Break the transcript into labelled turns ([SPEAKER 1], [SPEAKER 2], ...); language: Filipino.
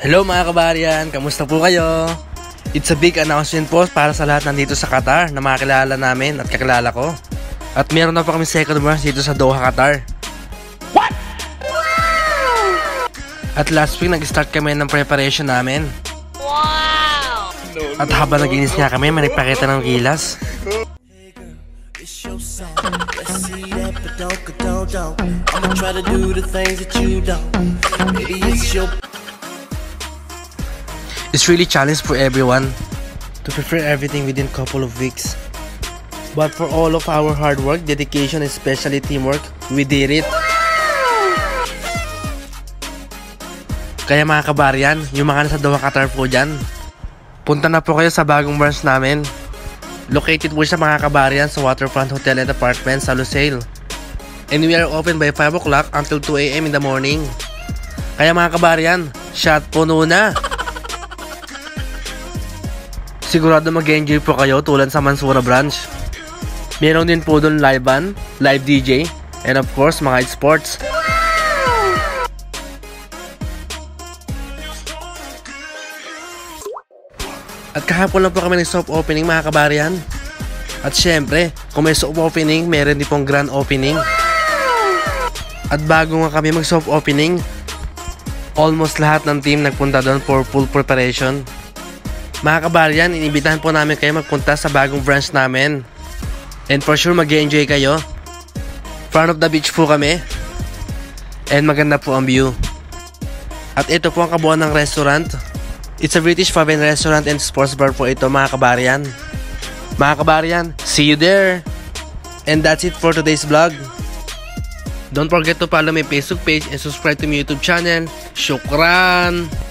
[SPEAKER 1] Hello mga kabaryan, kamusta po kayo? It's a big announcement po para sa lahat nandito sa Qatar na makakilala namin at kakilala ko. At meron na po kami second branch dito sa Doha, Qatar. What? At last week nag-start kami ng preparation namin. Wow! At habang naginis nga kami, may nagpakita ng gilas.
[SPEAKER 2] It's your song. Let's see that, but don't, don't, don't. I'ma try to do the things that you don't. Maybe it's your
[SPEAKER 1] It's really challenge for everyone to prepare everything within couple of weeks. But for all of our hard work, dedication, especially teamwork, we did it. Kaya mga kabaryan, yung mga nasa Doha Qatar po dyan, punta na po kayo sa bagong branch namin. Located po siya mga kabaryan sa Waterfront Hotel and Apartment sa Lusail. And we are open by 5 o'clock until 2 a.m. in the morning. Kaya mga kabaryan, shot puno na! Sigurado mag-enjoy po kayo tulad sa Mansura branch. Meron din po doon live band, live DJ, and of course mga sports. At kahapon lang po kami ng soft opening mga kabaryan. At syempre, kung may soft opening, meron din pong grand opening. At bago nga kami mag soft opening, almost lahat ng team nagpunta doon for full preparation. Mga kabaryan, inibitahan po namin kayo magpunta sa bagong branch namin. And for sure mag enjoy kayo. Front of the beach po kami. And maganda po ang view. At ito po ang kabuuan ng restaurant. It's a British pub and restaurant and sports bar po ito mga kabaryan. Mga kabaryan, see you there! And that's it for today's vlog. Don't forget to follow my Facebook page and subscribe to my YouTube channel. Shukran!